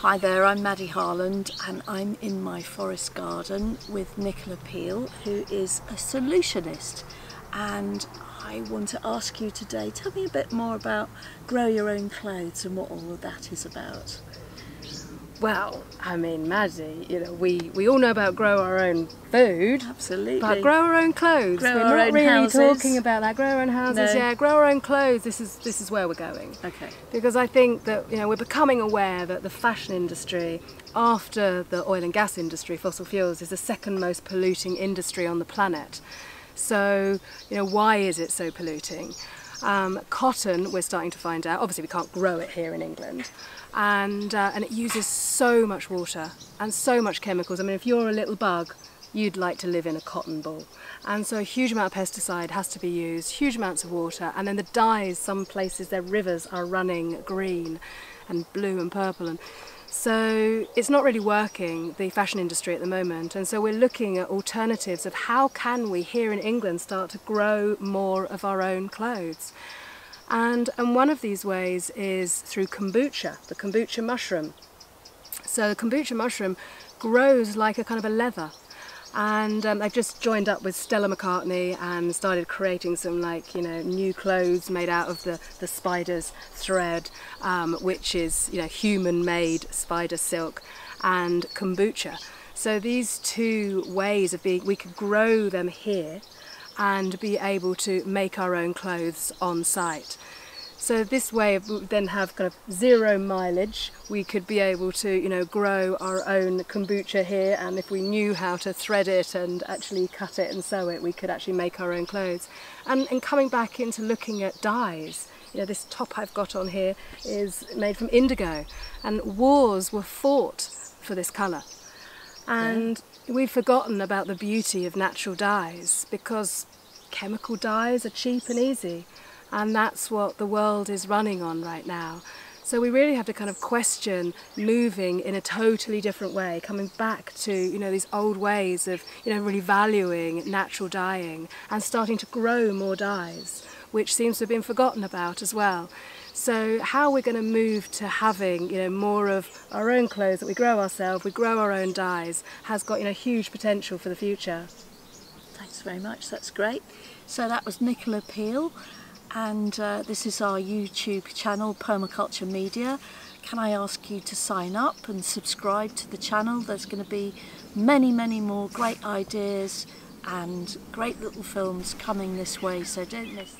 Hi there, I'm Maddy Harland and I'm in my forest garden with Nicola Peel who is a solutionist and I want to ask you today, tell me a bit more about grow your own clothes and what all of that is about. Well, I mean, Maddy, you know, we, we all know about grow our own food. Absolutely. But grow our own clothes. Grow we're our not own really houses. talking about that. Grow our own houses, No. yeah. Grow our own clothes. This is this is where we're going. Okay. Because I think that you know we're becoming aware that the fashion industry, after the oil and gas industry, fossil fuels, is the second most polluting industry on the planet. So you know why is it so polluting? Um, cotton, we're starting to find out. Obviously, we can't grow it here in England, and uh, and it uses so much water and so much chemicals. I mean, if you're a little bug, you'd like to live in a cotton ball. And so a huge amount of pesticide has to be used, huge amounts of water, and then the dyes, some places their rivers are running green and blue and purple and so it's not really working, the fashion industry at the moment, and so we're looking at alternatives of how can we here in England start to grow more of our own clothes. And, and one of these ways is through kombucha, the kombucha mushroom. So the kombucha mushroom grows like a kind of a leather. And um, I've just joined up with Stella McCartney and started creating some like, you know, new clothes made out of the, the spider's thread, um, which is, you know, human-made spider silk and kombucha. So these two ways of being, we could grow them here and be able to make our own clothes on site. So this way we would then have kind of zero mileage. We could be able to, you know, grow our own kombucha here and if we knew how to thread it and actually cut it and sew it, we could actually make our own clothes. And, and coming back into looking at dyes, you know, this top I've got on here is made from indigo and wars were fought for this colour. And we've forgotten about the beauty of natural dyes because chemical dyes are cheap and easy. And that's what the world is running on right now. So we really have to kind of question moving in a totally different way, coming back to you know these old ways of you know really valuing natural dyeing and starting to grow more dyes, which seems to have been forgotten about as well. So how we're going to move to having you know more of our own clothes that we grow ourselves, we grow our own dyes, has got you know huge potential for the future. Thanks very much, that's great. So that was Nicola Peel and uh, this is our YouTube channel, Permaculture Media. Can I ask you to sign up and subscribe to the channel? There's going to be many, many more great ideas and great little films coming this way, so don't miss